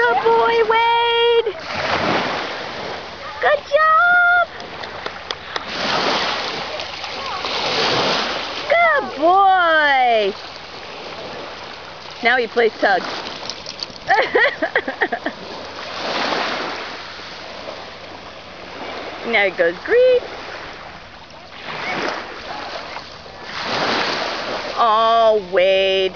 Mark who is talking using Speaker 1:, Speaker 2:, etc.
Speaker 1: Good boy, Wade. Good job. Good boy. Now he plays tug. now he goes green. Oh, Wade.